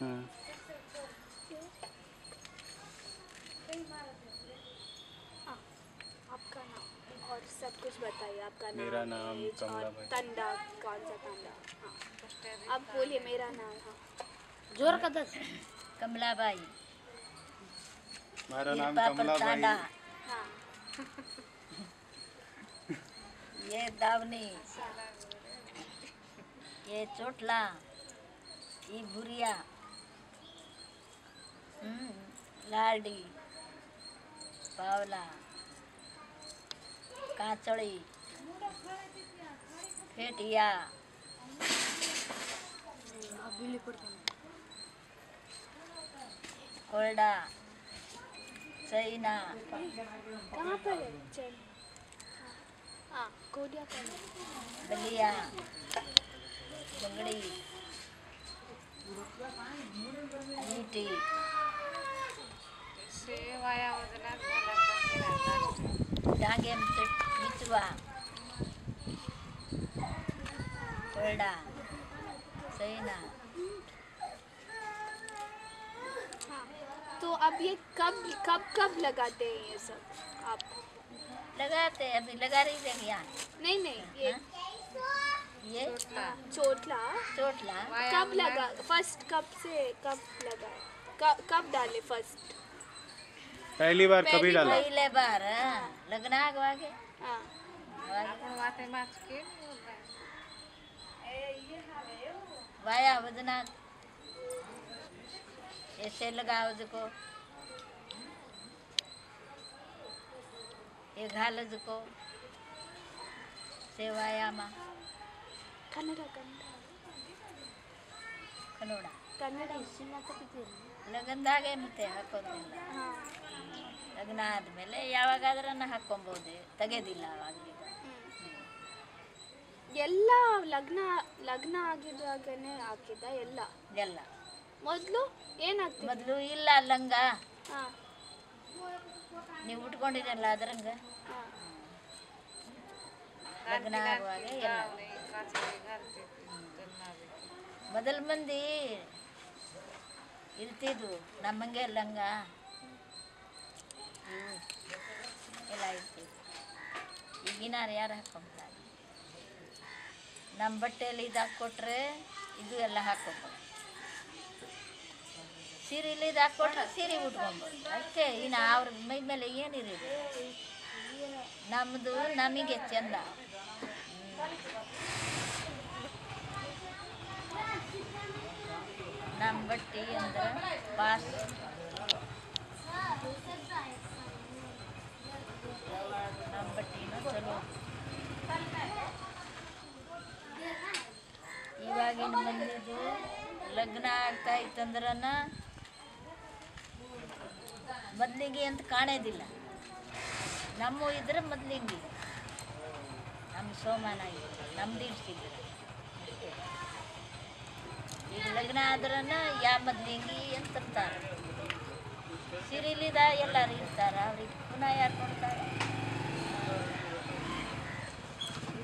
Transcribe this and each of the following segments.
हाँ हाँ, आपका नाम और सब कुछ बताइए आपका नाम मेरा नाम कमला भाई। तंडा कौन सा तंडा? हाँ। अब बोलिए मेरा नाम हाँ। ज़ोर का दस कमलाबाई हमारा नाम कमला भाई। हाँ। ये दावनी। ये चोटला। ये भुरिया। लाडी पावला काचड़ी फेटिया. कोल्डा चैना. कहाँ का बलिया बंगड़ी ईटी बिचवा कोल्डा चैना हाँ तो अब ये कब कब कब लगाते हैं ये सब आप? लगाते हैं, अभी लगा रही थे क्या? नहीं नहीं ये ये? चोटला। चोटला? कब लगा? फ़र्स्ट कब से कब लगा? कब कब डाले फ़र्स्ट? पहली बार कभी डाला? पहले बार हाँ। लगना आगे वाया वजना। ऐसे लगाओ जो ये घाल जो से वाया माँ। कन्नड़ा लगन दागे मते हाकोन ಲಗ್ನ ಆದಮೇಲೆ ಯಾವಾಗಾದ್ರೂ ಹಾಕ್ಕೊಬೋದು. ತೆಗೆದಿಲ್ಲ ಎಲ್ಲ ಲಗ್ನ ಲಗ್ನ ಆಗಿದ್ದಾಗನೇ ಹಾಕಿದ್ದ ಎಲ್ಲ? ಎಲ್ಲ. ಮೊದಲು ಏನಾಗ್ತದೆ ಮೊದಲು ಇಲ್ಲ ಲಂಗ ಹಾಂ. ನೀವು ಉಟ್ಕೊಂಡಿದ್ದಲ್ಲ ಅದ್ರಂಗ? ಲಗ್ನ ಆಗುವಾಗ ಎಲ್ಲ. ಮೊದಲ ಮಂದಿ ಇರ್ತಿದ್ವು ನಮ್ಮಂಗೆ ಲಂಗ ಎಲ್ಲ ಇರ್ತಿದ್ವು ಈಗಿನಾರು ಯಾರು ಹಾಕೊಂತಾರೆ ನಮ್ಮ ಬಟ್ಟೆಯಲ್ಲಿ ಇದು ಹಾಕ್ಕೊಟ್ರೆ ಇದು ಎಲ್ಲ ಹಾಕೊಂಬ ಸೀರೆ ಇಲ್ಲಿ ಇದು ಹಾಕ್ಕೊಟ್ರೆ ಸೀರೆ ಉಟ್ಕೊಬೋದು. ಅಷ್ಟೇ, ಇನ್ನು ಅವ್ರ ಮೈ ಮೇಲೆ ಏನಿರಿದೆ ನಮ್ಮದು ನಮಗೆ ಚೆಂದ. ನಮ್ಮ ಬಟ್ಟೆ ಅಂದ್ರೆ ಚಲೋ ಇವಾಗಿನ ಬಂದಿದ್ದು ಲಗ್ನ ಆಗ್ತಾ ಇತ್ತಂದ್ರನ ಮೊದ್ಲಿಗೆ ಅಂತ ಕಾಣೋದಿಲ್ಲ. ನಮ್ಮ ಇದ್ರೆ ಮೊದಲಿಗೆ. ನಮ್ಮ ಸೋಮಾನ ಇತ್ತು ನಮ್ದು ಇಡ್ಸಿದ್ರು ಈಗ ಲಗ್ನ ಆದ್ರನ ಯಾ ಮೊದ್ಲಿಂಗಿ ಅಂತಾರೆ ಸಿರಿಲಿದ ಎಲ್ಲರೂ ಇರ್ತಾರೆ, ಅವ್ರಿಗೆ ಪುನಃ ಯಾರು ಕೊಡ್ತಾರೆ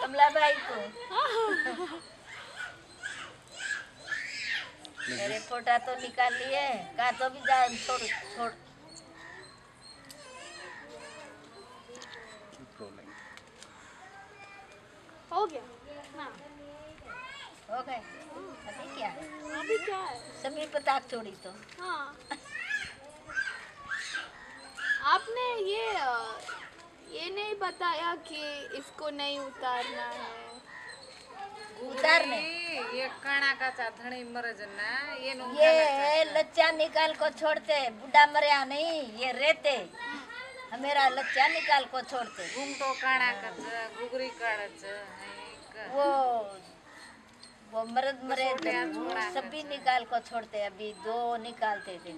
कमला भाई को मेरे फोटा तो निकाल लिए कहा तो भी जा छोड़ छोड़ हो गया हाँ हो गए अभी क्या अभी क्या है सभी पता छोड़ी तो हाँ आपने ये ये नहीं बताया कि इसको नहीं उतारना है। उतारने? ये कणा का धणी मरज ना ये नु ये लच्चा निकाल को छोड़ते बुढ़ा मरिया नहीं ये रहते। हमेरा लच्चा निकाल को छोड़ते। घुमटो काणा का घुगरी काढच वो वो मर्द मरे सभी निकाल को छोड़ते अभी दो निकालते थे।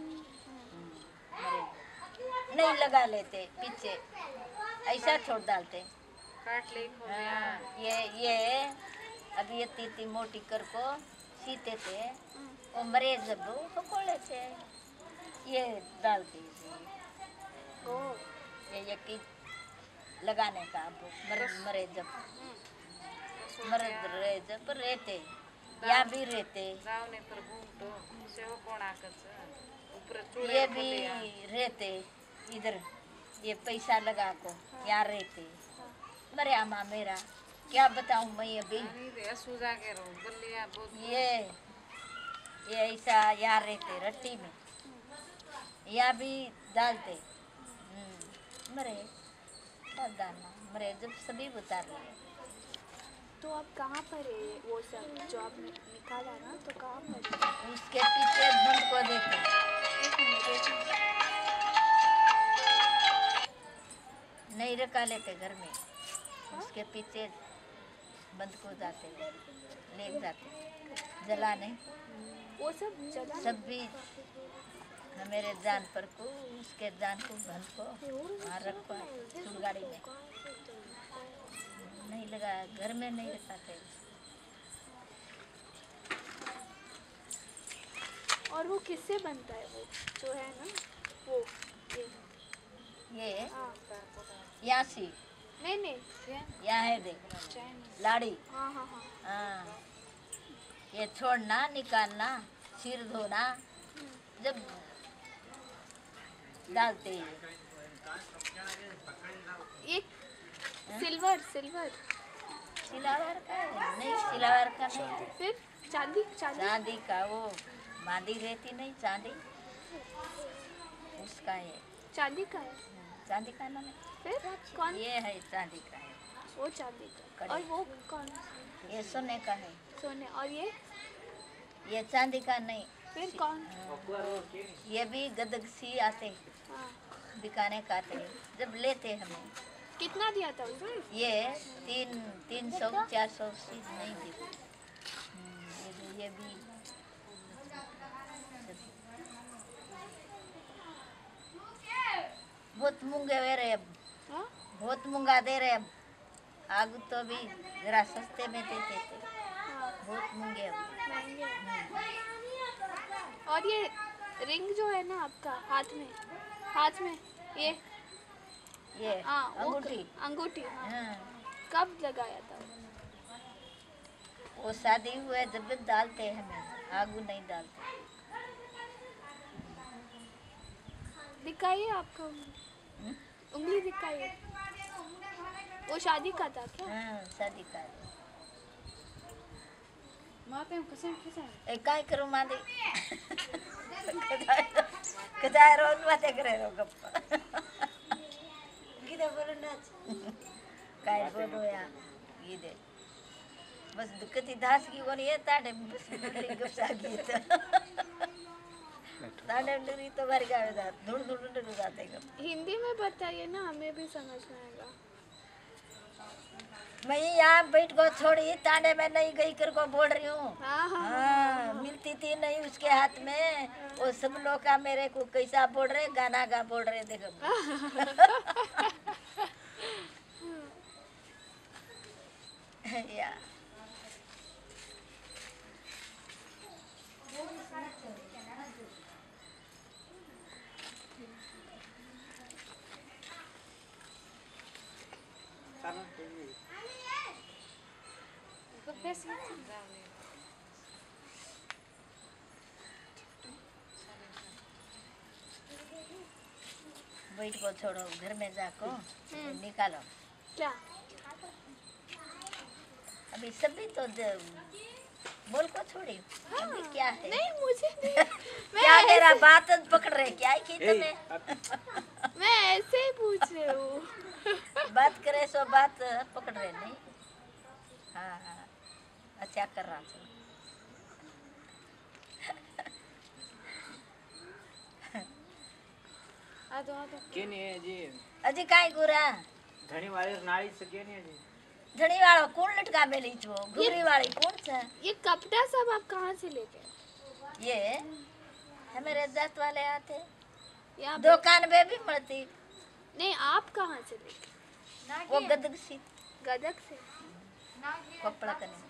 हम्म, नहीं लगा लेते पीछे। ऐसा छोड़ डालते काट ले खो लिया हाँ, ये ये अभी ये तीती मोटी कर को सीते थे। वो मरे जब वो पकोड़े थे। ये डालते ये यकी लगाने का अब मर्द मरे जब। मर्द रहे जब रहते। या भी रहते। ये भी रहते इधर। ये पैसा लगा को यहाँ रहते। मरे आमा मेरा क्या बताऊँ मैं अभी ये ये ऐसा यहाँ रहते रट्टी में। यहाँ भी डालते। हम्म, मरे डालना मरे जब सभी उतार लिए तो आप कहाँ पर है? वो सब जो आपने निकाला ना तो कहाँ पर उसके पीछे बंद को देते एक मिनट। नहीं रखा लेते घर में। उसके पीछे बंद को जाते ले जाते जलाने वो सब जला सब भी मेरे जान पर को उसके जान को बंद को वहाँ रखो सुलगाड़ी में। नहीं लगा घर में नहीं रखाते और वो किससे बनता है वो? जो है ना वो ये। ये? हाँ यहाँ सी नहीं नहीं यहाँ है देख लाड़ी। हाँ हाँ हाँ। हाँ। ये छोड़ना निकालना सिर धोना जब डालते हैं। एक सिल्वर सिल्वर। सिलावर का नहीं सिलावर का नहीं फिर चांदी चांदी। चांदी का वो मांदी रहती नहीं चांदी। उसका है। चांदी का है। चांदी का नाम है? फिर? कौन? ये है चांदी का है। वो चांदी का। और वो कौन? ये सोने का है। सोने। और ये? ये चांदी का नहीं। फिर कौन? ये भी गदग सी आते हाँ। बिकाने का आते जब लेते हमें। कितना दिया था उसने? ये तीन तीन सौ चार सौ सी नहीं दी। हम्म, ये भी- ये भी बहुत मुंगे वे रहे अब। हाँ? बहुत मूँगा दे रहे अब। आग तो भी जरा सस्ते में देते। थे हाँ। बहुत मूँगे अब। और ये रिंग जो है ना आपका हाथ में हाथ में ये? ये हाँ अंगूठी। अंगूठी हाँ। कब लगाया था? वो शादी हुए जब भी डालते हैं हमें आगू नहीं डालते। दिखाइए आपका उंगली? उंगली दिखाइए। वो शादी का था क्या? हाँ शादी का ए काय करू मादी कदाय रोज माते करे रो गप्पा। गिरे बोलो नाच। काय बोलो या गिरे बस दुखती धास की कोणी ये ताडे बस गप्पा गीत तो घर गावे जात धुड़ धुड़ धुड़ जाते हिंदी में बताइए ना हमें भी समझ में आएगा। मैं यहाँ बैठ को छोड़ी तांडे में नहीं गई कर को बोल रही हूँ हाँ हाँ हाँ। मिलती थी नहीं उसके हाथ में। वो सब लोग का मेरे को कैसा बोल रहे गाना गा बोल रहे देखो। या। बैठ को छोड़ो घर में जाको निकालो। क्या? अभी सभी तो बोल को छोड़ी अभी क्या है? नहीं मुझे नहीं। क्या मेरा बात पकड़ रहे क्या की तुम्हें? मैं ऐसे ही पूछ रही हूँ। बात करे सो बात पकड़ रहे नहीं। हाँ हाँ। अच्छा कर रहा चलो। आ नहीं है जी? अजी वाले से नहीं है जी? वाला कौन लटका में ली गुरी कौन सा? ये कपड़ा सब आप कहाँ से लेके ये? वाले आते। दुकान में भी मिलती। नहीं आप कहाँ से लेके वो गदग सी। गदक से? कपड़ा करने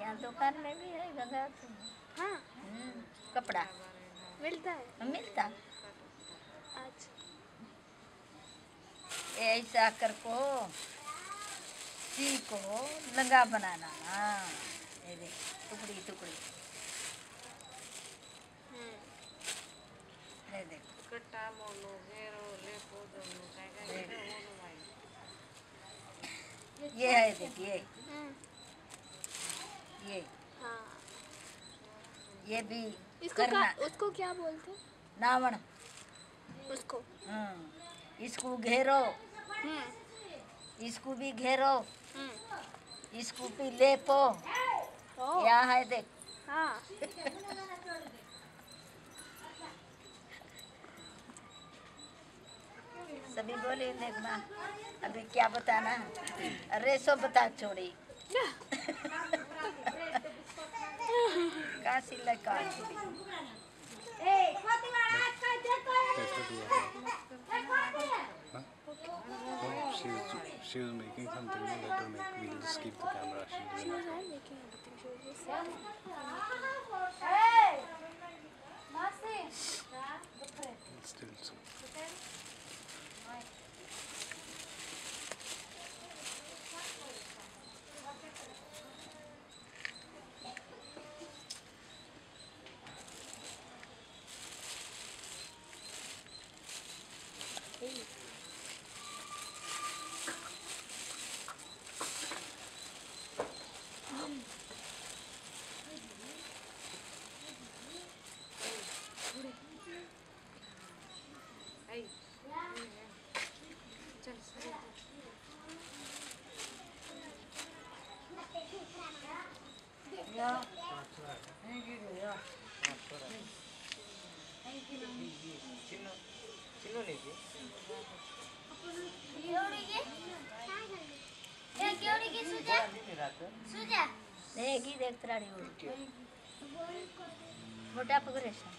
यहाँ दुकान में भी है से। हाँ। हम्म, कपड़ा। मिलता है? मिलता। अच्छा। ऐसा कर को सी को लंगा बनाना। हाँ ये देख टुकड़ी टुकड़ी। ये है देख ये। ये हाँ ये भी इसको करना। उसको क्या बोलते नावण। उसको। हम्म, इसको घेरो। हम्म। इसको भी घेरो। हम्म। इसको भी लेपो। यहाँ है देख। हाँ। सभी बोले देख अभी क्या बताना अरे सो बता छोड़ी कहाँ सिलाई कहाँ छोड़ी she was she was making something. No, let her make. We'll just keep the camera. She's she was not making anything she was just saying Hey, Masi. Still, so. देगी देख त्राड़ी उल्टी मोटा पकड़े से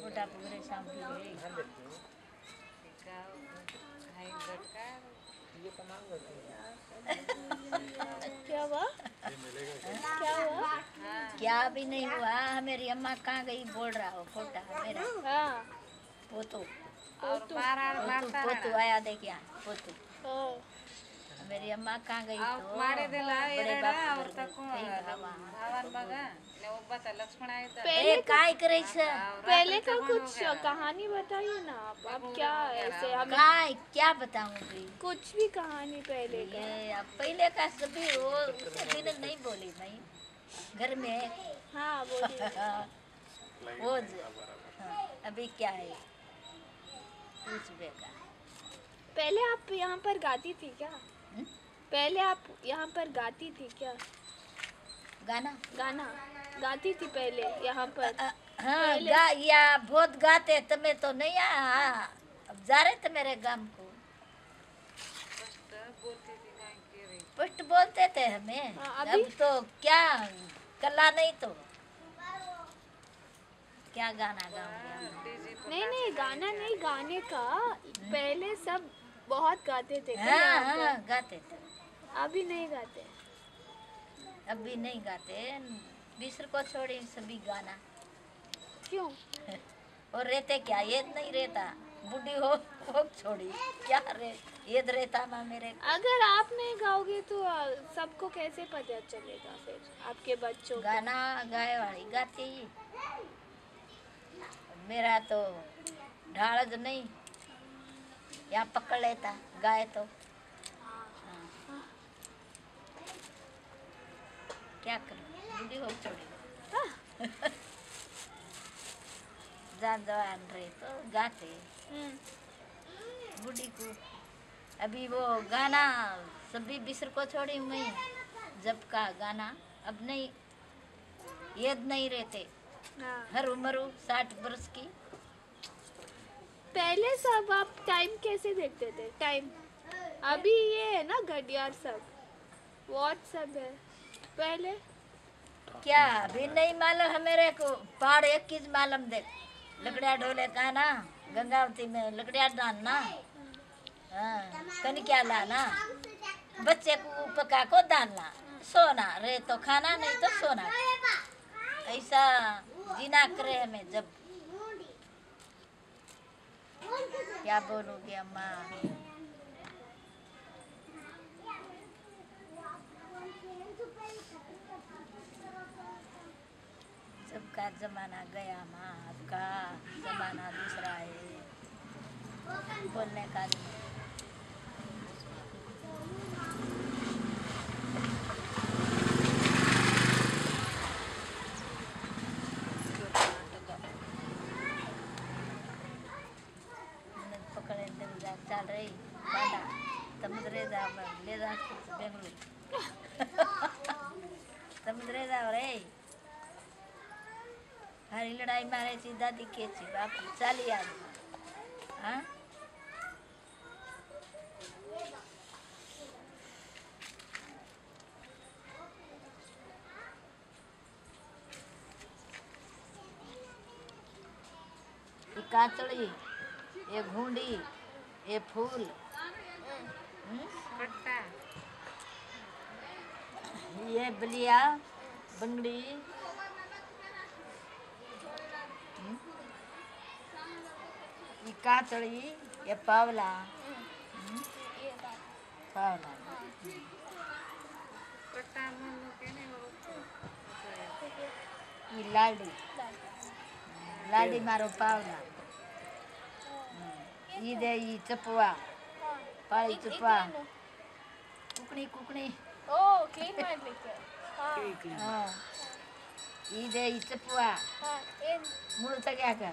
मोटा पकड़े क्या हुआ? क्या हुआ? क्या भी नहीं हुआ मेरी अम्मा कहाँ गई बोल रहा हो फोटा मेरा। हाँ। पोतू। पोतू। पोतू आया देखिए पोतू। हाँ। मेरी अम्मा कहाँ गई तो बड़े बगा। पहले काय पहले का कुछ कहानी बताइए ना आप अब क्या ऐसे हम क्या बताऊँगी कुछ भी कहानी पहले का पहले का सभी वो सभी ने नहीं बोले भाई घर में हाँ बोली वो अभी क्या है कुछ बेकार पहले आप यहाँ पर गाती थी क्या पहले आप यहाँ पर गाती थी क्या गाना गाना गाती थी पहले यहाँ पर। हाँ या बहुत गाते तुम्हें तो नहीं आया हाँ अब जा रहे थे मेरे गाँव को। पुष्ट बोलते थे हमें हाँ, अब तो क्या कला नहीं तो। क्या गाना गाऊँगा नहीं नहीं गाना नहीं गाने का। पहले सब बहुत गाते थे हाँ, हाँ, गाते थे। अभी नहीं गाते। अभी नहीं गाते। बिसर को छोड़ी सभी गाना। क्यों? और रहते क्या? ये नहीं रहता। बुढ़ी हो हो छोड़ी। क्या रे? ये रहता ना मेरे अगर आप नहीं गाओगे तो सबको कैसे पता चलेगा फिर? आपके बच्चों गाना गाए वाली गाती ही। मेरा तो ढाड़ज नहीं। यहाँ पकड़ लेता गाय तो। हाँ। क्या करूँ? बुढ़ी छोड़ी जान जवान रहे तो गाते बुढ़ी को अभी वो गाना सभी बिसर को छोड़ी मैं जब का गाना अब नहीं याद नहीं रहते हर उम्र साठ बरस की पहले सब आप टाइम कैसे देखते थे टाइम अभी ये है ना घड़ियाल सब वॉच सब है पहले क्या? अभी नहीं मालूम है मेरे को। पहाड़ एक चीज़ मालूम देख। लकड़िया ढोले का ना, गंगावती में लकड़िया डालना हाँ कनिक्या लाना बच्चे को पका को डालना। सोना, रे तो खाना नहीं तो सोना। ऐसा जीना करे हमें जब। क्या बोलोगे अम्मा? सबका जमाना गया माँ आपका जमाना दूसरा है। बोलने का नहीं। नद पकड़े ले जा चल रही बाडा समुद्रे जा ले जा बेंगलुरु समुद्रे जा रे હારી લડાઈ મારે છે દાદી કે છે બાપુ ચાલી આવી હા ये काचड़ी ये घूंडी ये फूल हम्म? खट्टा ये Ballia बंगड़ी Catherine y Paula. Paula. Maro Paula. Ah. Y de Para Kukni. Oh, quem mais? Ah. E de Itapua. Ah, ele. Mulu tagaka.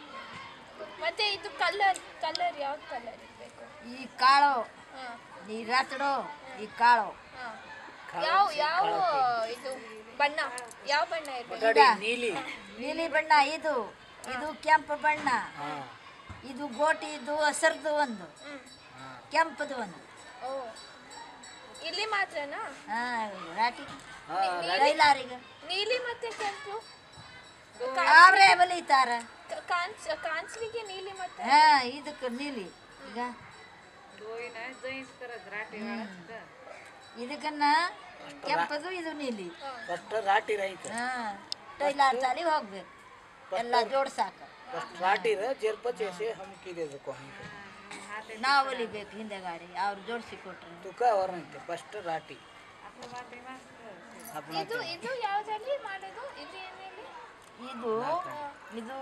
ಮತ್ತೆ ಇದು ಕಲರ್ ಕಲರ್ ಯಾವ ಕಲರ್ ಇರಬೇಕು? ಈ ಕಾಳು. ಈ ರತಡು ಈ ಕಾಳು. ಯಾವ ಯಾವ ಇದು ಬಣ್ಣ? ಯಾವ ಬಣ್ಣ ಇರಬೇಕು? ನೀಲಿ. ನೀಲಿ ಬಣ್ಣ ಇದು. ಇದು ಕೆಂಪು ಬಣ್ಣ. ಇದು ಗೋಟಿ ಇದು ಹಸರ್ದು ಒಂದು. ಕೆಂಪದು ಒಂದು. ಓ. ಇಲ್ಲಿ ಮಾತ್ರನಾ? ಹಾ ರಾಟಿ. ನೀಲಿ ಮತ್ತೆ ಕೆಂಪು? ಅವರೇ ಬಲಿತಾರ. ಕಾಂಚ್ಲಿಗೆ ನೀಲಿ ಮತ್ತೆ? ಹಾ ಇದಕ್ಕೆ ನೀಲಿ. ಈಗ. ಇದಕ್ಕನ್ನ ಕೆಂಪದು ಇದು ನೀಲಿ. ಫಸ್ಟ್ ರಾಟಿ ರೈತ. ಹಾ ಟೈಲಾರ್ ಚಾಲಿ ಹೋಗ್ಬೇಕು. ಎಲ್ಲ ಜೋಡ್ಸಾಕ ಫಸ್ಟ್ ರಾಟಿ ಜರ್ಪ ಚೇಸಿ ಹಮ್ಕಿದೆ ಹಂಗೆ. ನಾವು ಹೊಲಿಬೇಕು ಹಿಂದೆ ಗಾಡಿ ಅವ್ರು ಜೋಡಿಸಿ ಕೊಟ್ರು. ತುಕ ಅವರಂತೆ ಫಸ್ಟ್ ರಾಟಿ. ಇದು ಇದು ಯಾವುದರಲ್ಲಿ ಮಾಡೋದು? ಇದು ಏನೇಳಿ ಇದು ಇದು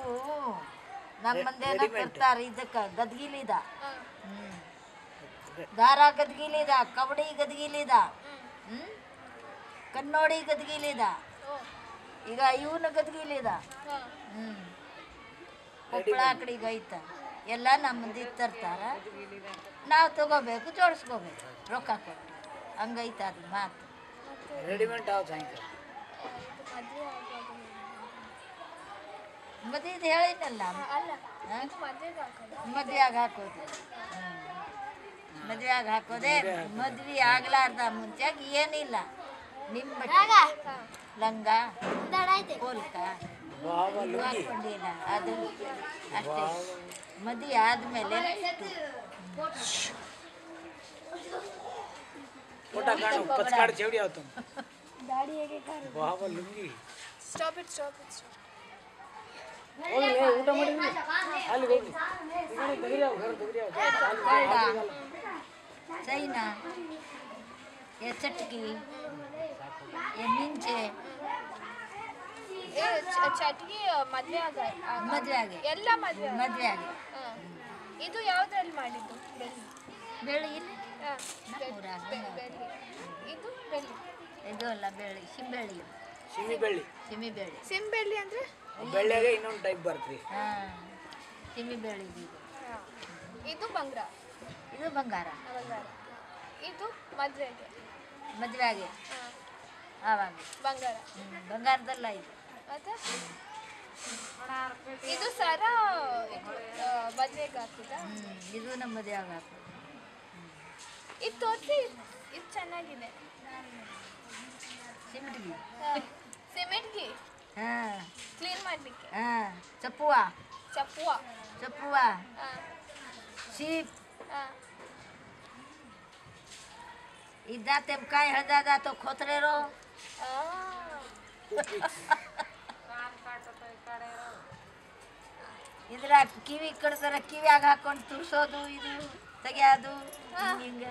ನಮ್ಮಂದೇನ ತರ್ತಾರೆ ಇದಕ್ಕ ಗದ್ಗಿಲಿದ. ದಾರ ಗದ್ಗಿಲಿದ ಕಬಡ್ಡಿ ಗದ್ಗಿಲಿದ ಹ್ಮ್. ಕನ್ನೋಡಿ ಗದ್ಗಿಲಿದ. ಈಗ ಇವನ ಗದ್ಗಿಲಿದ. ಕೊಪ್ಪಳ ಕಡೆಗೆ ಐತ. ಎಲ್ಲ ನಮ್ಮಂದಿ ತರ್ತಾರ. ನಾವು ತಗೋಬೇಕು ಜೋಡಿಸ್ಕೋಬೇಕು. ರೊಕ್ಕ ಕೊಟ್ಟು. ಹಂಗೈತ ಅದು ಮಾತು. ರೆಡಿಮೇಡ್ ಮದುವೆಗೆ ಹಾಕೋದು ಮದ್ವೆಯಾಗ ಹಾಕೋದು ಮದ್ವೆಯಾಗ ಹಾಕೋದೆ ಮದ್ವೆ ಆಗ್ಲಾರ್ದ ಮುಂಚೆಗೆ ಏನಿಲ್ಲ ನಿಮ್ಮ ಬಟ್ಟೆ, ಲಂಗ ಕೋಲ್ಕ ಇವು ಹಾಕೊಂಡಿಲ್ಲ ಅದು ಅಷ್ಟೇ ಮದುವೆ ಆದ್ಮೇಲೆ ಫೋಟೋ ಕಾಣು ಪಚ್ಕಾಡ್ ಚೆವಡಿ ಆವತ್ತು ದಾಡಿ ಹೇಗೆ car Baba lungi stop it ಊಟ ಮಾಡಿದ್ವಿ ಅಲ್ಲಿ ಹೋಗಿ ಮದುವೆ ಆಗ ಮದುವೆ ಆಗಿ. ಎಲ್ಲ ಮದುವೆ ಆಗಿ. ಇದು ಯಾವುದ್ರಲ್ಲಿ ಮಾಡಿದ್ದು? ಬೆಳ್ಳಿ. ಇದು ಬೆಳ್ಳಿ. ಇದು ಅಲ್ಲ ಬೆಳ್ಳಿ. ಸಿಂಬೆಳ್ಳಿ ಸಿಂಬೆಳ್ಳಿ ಸಿಂಬೆಳ್ಳಿ ಸಿಂಬೆಳ್ಳಿ ಅಂದರೆ? ಬೆಳ್ಳಿಯಾಗ ಇನ್ನೊಂದು ಟೈಪ್ ಬರ್ತೀವಿ ಹಾಂ ಸಿಮಿ ಬೆಳ್ಳಿ ಇದು. ಇದು ಬಂಗಾರ. ಇದು ಬಂಗಾರ. ಬಂಗಾರ. ಇದು ಮದುವೆಗೆ. ಮದುವೆ ಆಗಿ ಹಾ. ಆವಾಗ. ಬಂಗಾರ. ಬಂಗಾರದಲ್ಲ ಇದು. ಮತ್ತೆ? ಇದು ಸರ ಮದ್ವೆಗೆ ಹಾಕಿದ? ಇದು ನಮ್ಮ ಮದುವೆಗೆ ಆಗ ಇದು ತೋರಿಸಿ ಇದು ಚೆನ್ನಾಗಿದೆ. ಸಿಮೆಂಟ್ಗೆ. ಸಿಮೆಂಟ್ಗೆ. ಕ್ಲೀನ್ ಮಾಡ್ಲಿಕ್ಕೆ ಹಾಂ ಚಪ್ಪುವ ಚಪ್ಪುವ ಚಪ್ಪುವ ಹಾ, ಸೀಪ್ ಹಾ. ಇದ್ದ ತೆಮ್ಕಾಯಿ ಹಳ್ದಾದ ತೊ ಖೋತ್ರೇರೋ ಆ. ಇದ್ರ ಕಿವಿ ಕಡ್ಸರ ಕಿವಿಯಾಗ ಹಾಕೊಂಡು ತುರ್ಸೋದು ಇದು ತೆಗಿಯೋದು ಹಿಂಗ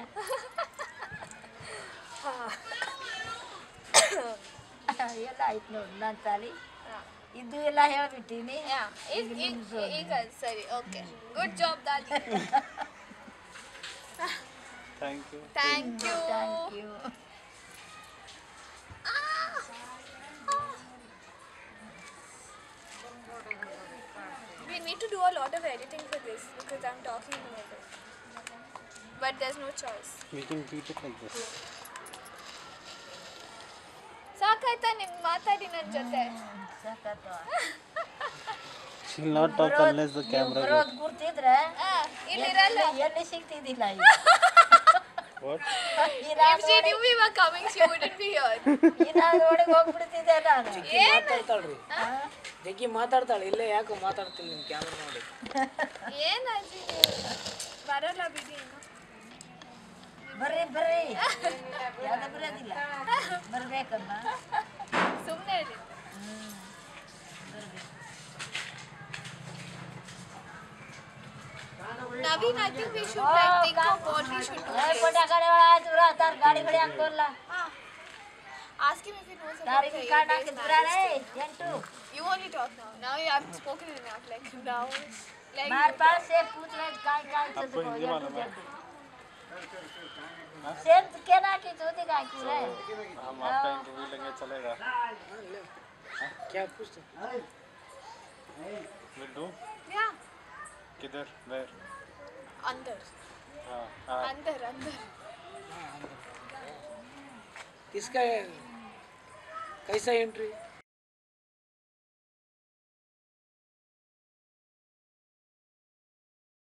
ಎಲ್ಲ ಆಯ್ತು ನೋಡಿ ನನ್ನ ತಾಲಿ ಹಾ. ಇದು ಎಲ್ಲ ಹೇಳ್ಬಿಟ್ಟಿನಿ ಯಾ, ಈಗ ಈಗ ಈಗ ಸರಿ okay good job Dadi thank you thank you thank you We need to do a lot of editing for this because I'm talking about it. But there's no choice. We can keep it like this ಸಾಕಾಯ್ತಾ ನಿಮ್ ಮಾತಾಡಿ ನನ್ನ ಜೊತೆ. The camera ಬರೋದು ಕೂರ್ತಿದ್ರೆ ಆ, ಇಲ್ಲಿರಲ್ಲ. ಎಲ್ಲಿ ಸಿಗ್ತಿದ್ದಿಲ್ಲ what If she knew we were coming, she wouldn't be here. ಒಳಗೆ ಹೋಗ್ಬಿಡ್ತಿದ್ದೆ ನಾನು. ಮಾತಾಡ್ತಾಳ್ರಿ. ಜಗ್ಗಿ ಮಾತಾಡ್ತಾಳೆ. ಇಲ್ಲೇ ಯಾಕೆ ಮಾತಾಡ್ತಿಲ್ಲ ನಿಮ್ಮ ಕ್ಯಾಮ್ರಾ ನೋಡಿ. ಏನ್ ಅಜ್ಜಿ? ನೀವು? ಬರಲ್ಲ ಬಿಡಿ ಇನ್ನು. ಬರ್ರಿ ಬರ್ರಿ ಯಾವ್ದು ಬರೋದಿಲ್ಲ ಬರ್ಬೇಕಮ್ಮ ಸುಮ್ನೆ ಇರಿ Naveen, I think we should like think of what we should do. next. ಕೊಟ್ಟ ಕಡೆ ಒಳಗೆ ದೂರ ತಾರ ಗಾಡಿಗಳು ಹಾಕೋಲ್ಲ Ah. Ask him if he knows about ದಾರಿಗೆ the ಕಾರ್ಡ್ Indian ಹಾಕಿದ್ರ marriage. ಎಂಟು You only talk now. Now you have spoken enough. Like now, like मार पास से पूछ रहे काय काय से आपको हिंदी मालूम है? की जोती काय की रे? हम आपका इंटरव्यू लेंगे चलेगा। क्या पूछते yeah, किधर? वेयर अंदर, हाँ हाँ। अंदर, अंदर. किसका कैसा एंट्री